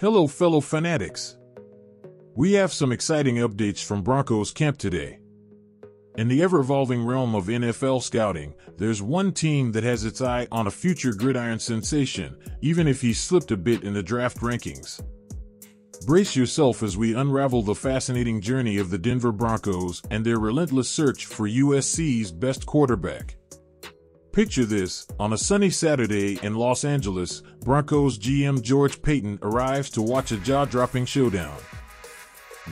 Hello, fellow fanatics. We have some exciting updates from Broncos camp today. In the ever evolving realm of NFL scouting, there's one team that has its eye on a future gridiron sensation, even if he slipped a bit in the draft rankings. Brace yourself as we unravel the fascinating journey of the Denver Broncos and their relentless search for USC's best quarterback. Picture this on a sunny Saturday in Los Angeles, Broncos GM George Paton arrives to watch a jaw dropping showdown.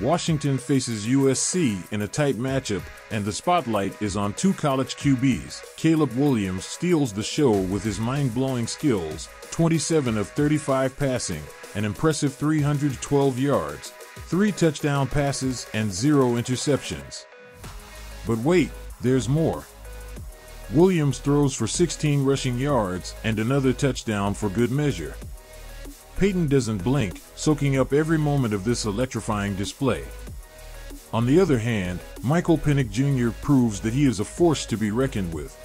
Washington faces USC in a tight matchup, and the spotlight is on two college QBs. Caleb Williams steals the show with his mind blowing skills 27 of 35 passing, an impressive 312 yards, three touchdown passes, and zero interceptions. But wait, there's more. Williams throws for 16 rushing yards and another touchdown for good measure. Paton doesn't blink, soaking up every moment of this electrifying display. On the other hand, Michael Penix Jr. proves that he is a force to be reckoned with.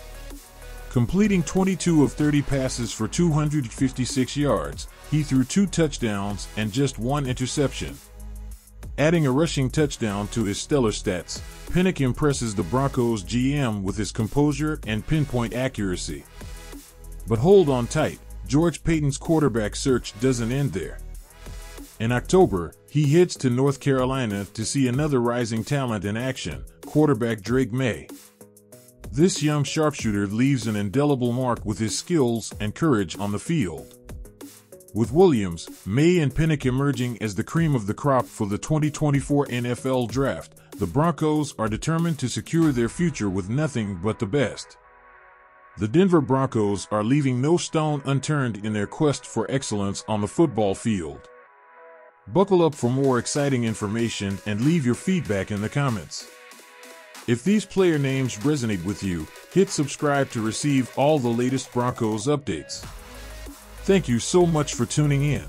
Completing 22 of 30 passes for 256 yards, he threw two touchdowns and just one interception. Adding a rushing touchdown to his stellar stats, Penix impresses the Broncos GM with his composure and pinpoint accuracy. But hold on tight, George Paton's quarterback search doesn't end there. In October, he heads to North Carolina to see another rising talent in action, quarterback Drake Maye. This young sharpshooter leaves an indelible mark with his skills and courage on the field. With Williams, Maye, and Penix emerging as the cream of the crop for the 2024 NFL Draft, the Broncos are determined to secure their future with nothing but the best. The Denver Broncos are leaving no stone unturned in their quest for excellence on the football field. Buckle up for more exciting information and leave your feedback in the comments. If these player names resonate with you, hit subscribe to receive all the latest Broncos updates. Thank you so much for tuning in.